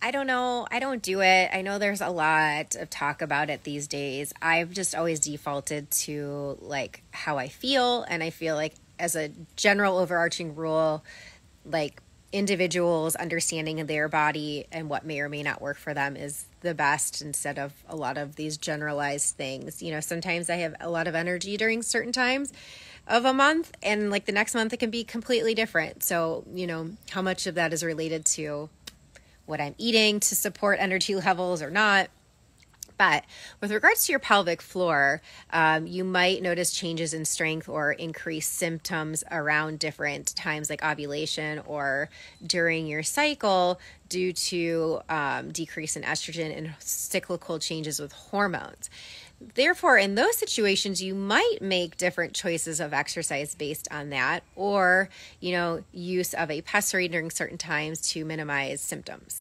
I don't know. I don't do it. I know there's a lot of talk about it these days. I've just always defaulted to like how I feel. And I feel like, as a general overarching rule, like individuals understanding their body and what may or may not work for them is the best instead of a lot of these generalized things. You know, sometimes I have a lot of energy during certain times of a month, and like the next month, it can be completely different. So, you know, how much of that is related to what I'm eating to support energy levels or not. But with regards to your pelvic floor, um, you might notice changes in strength or increased symptoms around different times, like ovulation or during your cycle, due to um, decrease in estrogen and cyclical changes with hormones. Therefore, in those situations, you might make different choices of exercise based on that, or you know, use of a pessary during certain times to minimize symptoms.